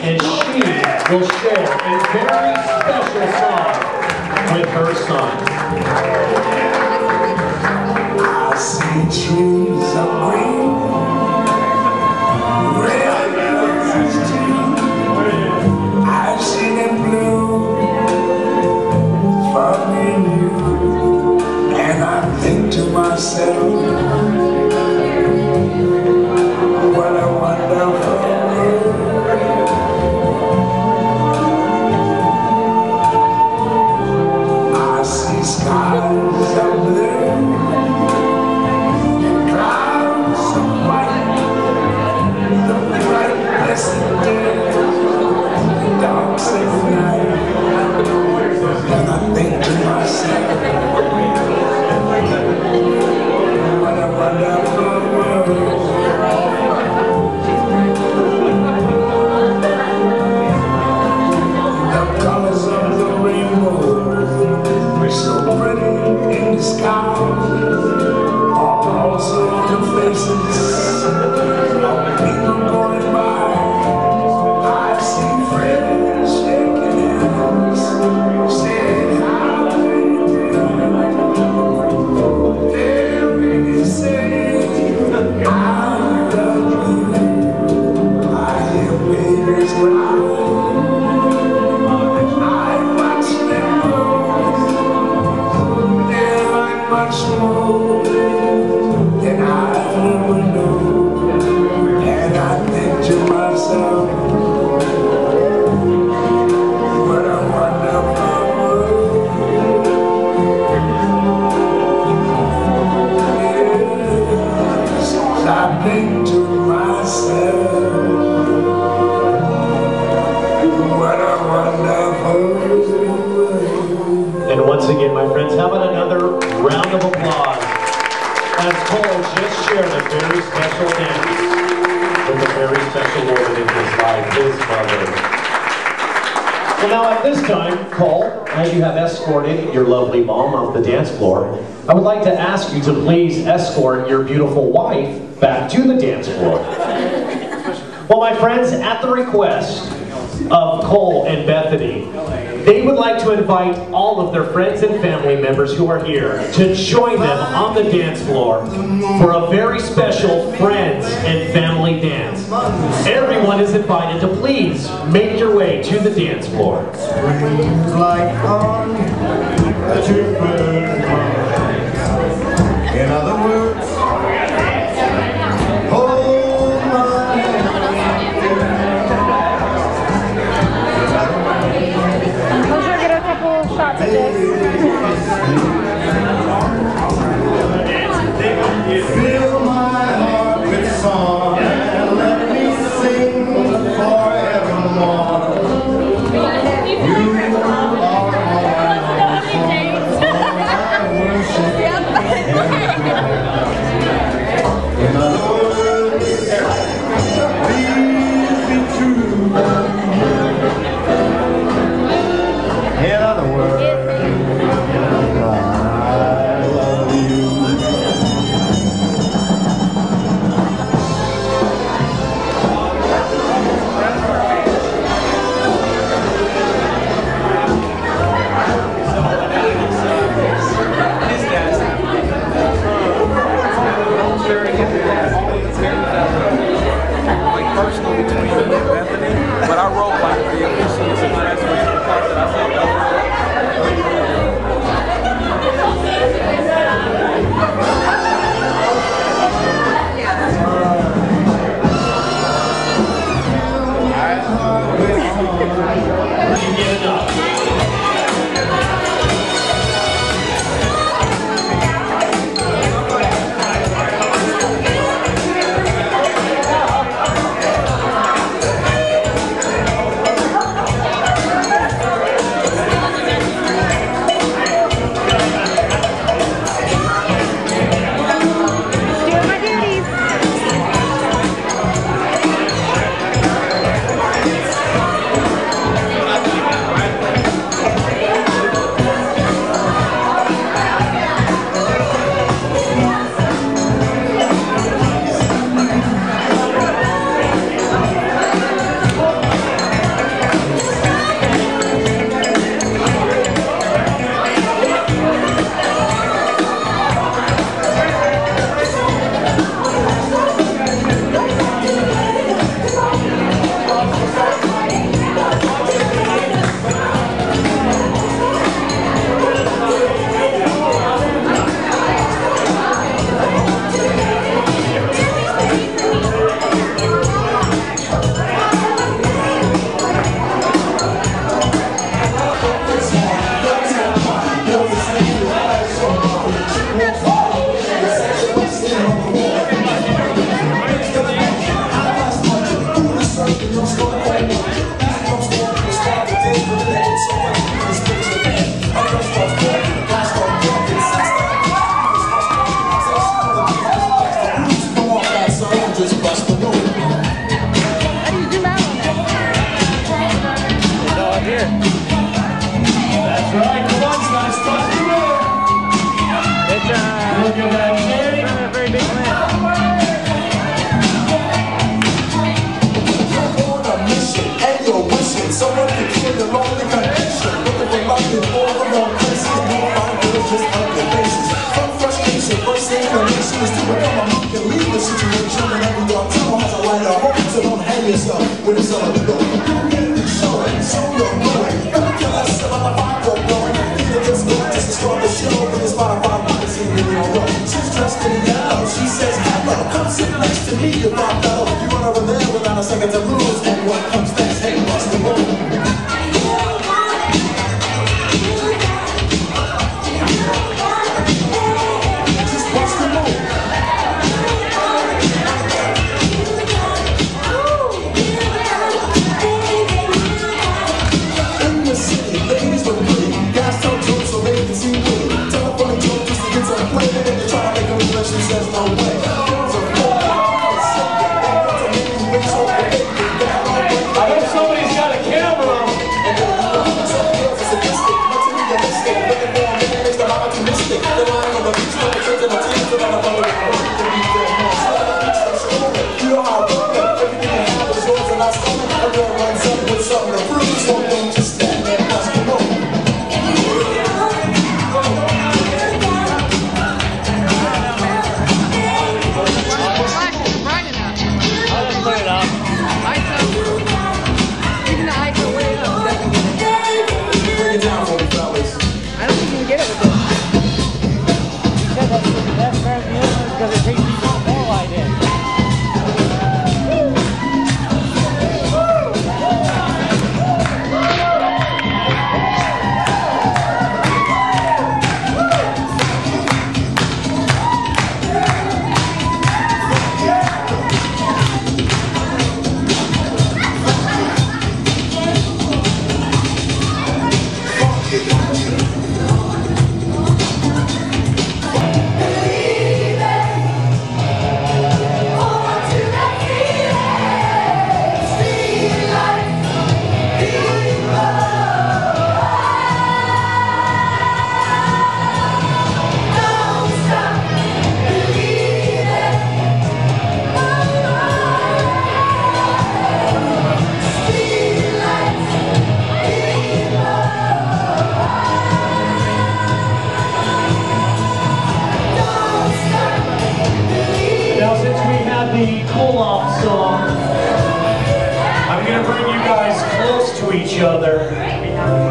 and she will share a very special song with her son. I see trees of green, Well, now at this time, Cole, as you have escorted your lovely mom off the dance floor, I would like to ask you to please escort your beautiful wife back to the dance floor. Well, my friends, at the request of Cole and Bethany, they would like to invite all of their friends and family members who are here to join them on the dance floor for a very special friends and family dance. Everyone is invited to please make your way to the dance floor. between me and Bethany, but I wrote like the official that I that was no way. Thank. pull-off song. I'm going to bring you guys close to each other.